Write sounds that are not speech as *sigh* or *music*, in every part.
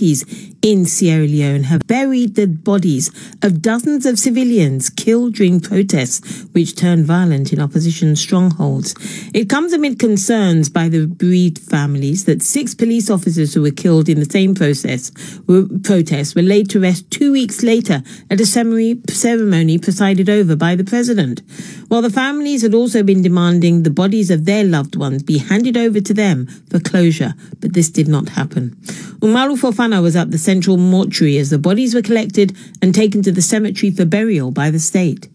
in Sierra Leone have buried the bodies of dozens of civilians killed during protests which turned violent in opposition strongholds. It comes amid concerns by the bereaved families that six police officers who were killed in the same process were, protests were laid to rest two weeks later at a ceremony, ceremony presided over by the president. While the families had also been demanding the bodies of their loved ones be handed over to them for closure, but this did not happen. Umaru Fofana was at the central mortuary as the bodies were collected and taken to the cemetery for burial by the state.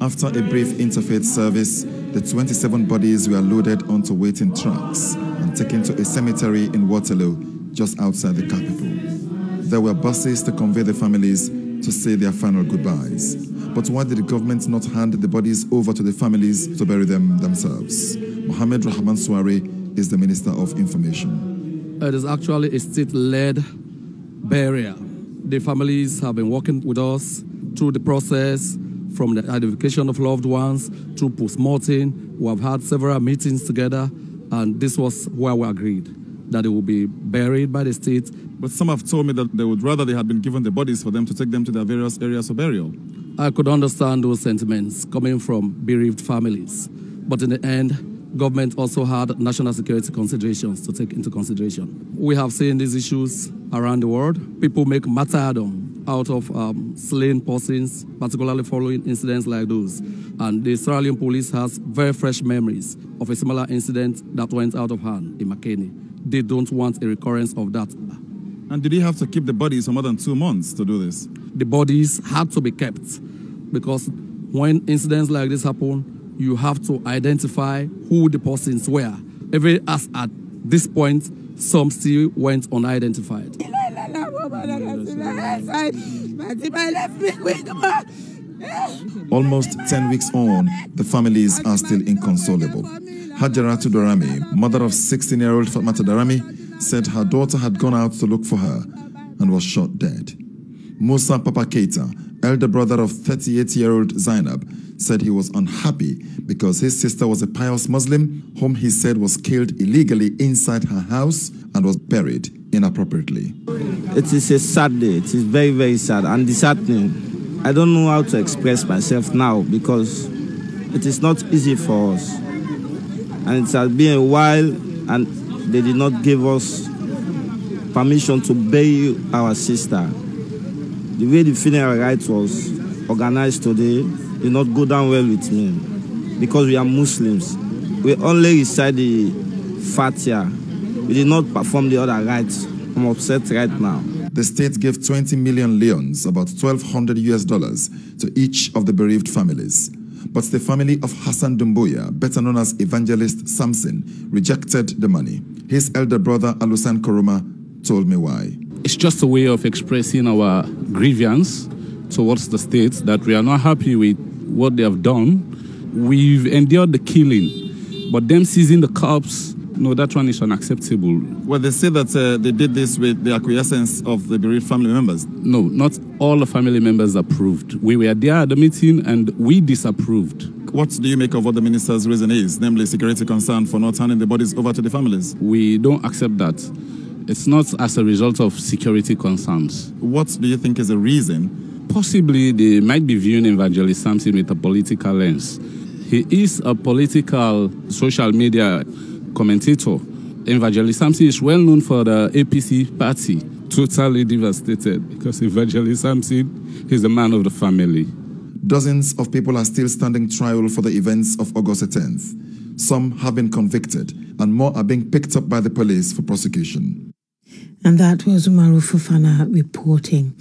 After a brief interfaith service, the 27 bodies were loaded onto waiting trucks and taken to a cemetery in Waterloo, just outside the capital. There were buses to convey the families to say their final goodbyes. But why did the government not hand the bodies over to the families to bury them themselves? Mohammed Rahman Swaray is the Minister of Information. Uh, it is actually a state-led burial. The families have been working with us through the process from the identification of loved ones through post-mortem. We have had several meetings together, and this was where we agreed that they will be buried by the state. But some have told me that they would rather they had been given the bodies for them to take them to their various areas of burial. I could understand those sentiments coming from bereaved families. But in the end, government also had national security considerations to take into consideration. We have seen these issues around the world. People make martyrdom out of um, slain persons, particularly following incidents like those. And the Australian police has very fresh memories of a similar incident that went out of hand in Makeni. They don't want a recurrence of that. And did he have to keep the bodies for more than two months to do this? The bodies had to be kept because when incidents like this happen, you have to identify who the persons were. Even as at this point, some still went unidentified. *laughs* Almost 10 weeks on, the families are still inconsolable. Hajaratu Dorami, mother of 16 year old Fatmata Dorami, said her daughter had gone out to look for her and was shot dead. Musa Papa Keita, elder brother of 38 year old Zainab, said he was unhappy because his sister was a pious Muslim whom he said was killed illegally inside her house and was buried inappropriately. It is a sad day. It is very, very sad and disheartening. I don't know how to express myself now because it is not easy for us. And it has been a while and they did not give us permission to bury our sister. The way the funeral rite was organized today did not go down well with me because we are Muslims. We only recite the Fatiha. We did not perform the other rites. I'm upset right now. The state gave 20 million leones, about 1,200 US dollars, to each of the bereaved families. But the family of Hassan Dumbuya, better known as Evangelist Samson, rejected the money. His elder brother, Alusan Koroma, told me why. It's just a way of expressing our grievance towards the state that we are not happy with what they have done. We've endured the killing, but them seizing the corpse, no, that one is unacceptable. Well, they say that uh, they did this with the acquiescence of the bereaved family members. No, not all the family members approved. We were there at the meeting and we disapproved. What do you make of what the minister's reason is, namely security concern for not handing the bodies over to the families? We don't accept that. It's not as a result of security concerns. What do you think is the reason? Possibly they might be viewing Evangelist Samson with a political lens. He is a political social media commentator. Evangelist Samson is well known for the APC party. Totally devastated because Evangelist Samson is the man of the family. Dozens of people are still standing trial for the events of August 10th. Some have been convicted, and more are being picked up by the police for prosecution. And that was Umaru Fofana reporting.